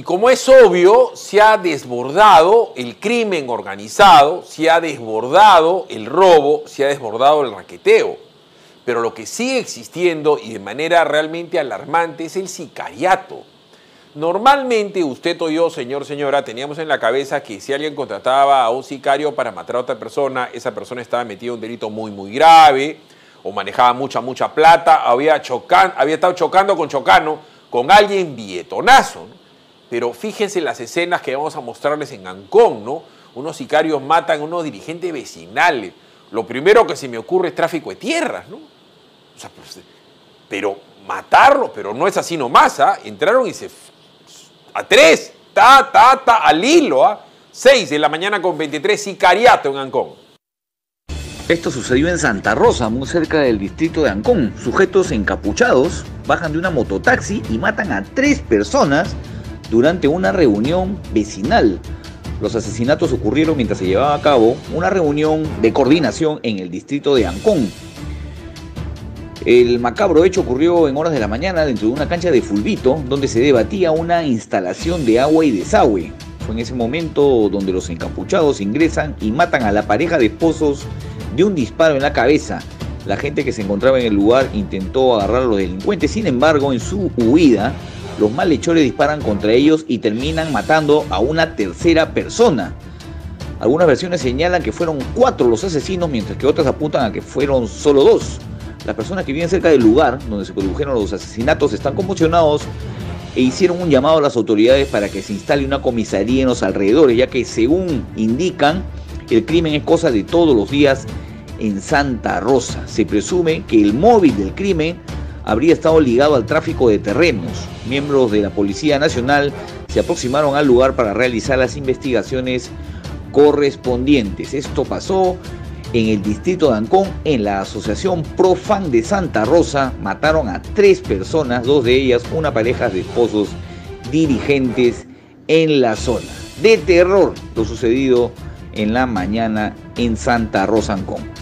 como es obvio, se ha desbordado el crimen organizado, se ha desbordado el robo, se ha desbordado el raqueteo. Pero lo que sigue existiendo y de manera realmente alarmante es el sicariato. Normalmente usted o yo, señor, señora, teníamos en la cabeza que si alguien contrataba a un sicario para matar a otra persona, esa persona estaba metida en un delito muy, muy grave, o manejaba mucha, mucha plata, había, chocan, había estado chocando con chocano con alguien bietonazo. ¿no? Pero fíjense las escenas que vamos a mostrarles en Ancón, ¿no? Unos sicarios matan a unos dirigentes vecinales. Lo primero que se me ocurre es tráfico de tierras, ¿no? O sea, pues, pero matarlo, pero no es así nomás, ¿ah? Entraron y se a tres, ta, ta, ta, al hilo, ¿ah? 6 de la mañana con 23, sicariato en Ancón. Esto sucedió en Santa Rosa, muy cerca del distrito de Ancón. Sujetos encapuchados bajan de una mototaxi y matan a tres personas durante una reunión vecinal. Los asesinatos ocurrieron mientras se llevaba a cabo una reunión de coordinación en el distrito de Ancón. El macabro hecho ocurrió en horas de la mañana dentro de una cancha de fulbito donde se debatía una instalación de agua y desagüe. Fue en ese momento donde los encapuchados ingresan y matan a la pareja de esposos de un disparo en la cabeza. La gente que se encontraba en el lugar intentó agarrar a los delincuentes, sin embargo en su huida los malhechores disparan contra ellos y terminan matando a una tercera persona. Algunas versiones señalan que fueron cuatro los asesinos, mientras que otras apuntan a que fueron solo dos. Las personas que viven cerca del lugar donde se produjeron los asesinatos están conmocionados e hicieron un llamado a las autoridades para que se instale una comisaría en los alrededores, ya que según indican, el crimen es cosa de todos los días en Santa Rosa. Se presume que el móvil del crimen habría estado ligado al tráfico de terrenos. Miembros de la Policía Nacional se aproximaron al lugar para realizar las investigaciones correspondientes. Esto pasó en el distrito de Ancón, en la Asociación Profan de Santa Rosa, mataron a tres personas, dos de ellas una pareja de esposos dirigentes en la zona. De terror lo sucedido en la mañana en Santa Rosa, Ancón.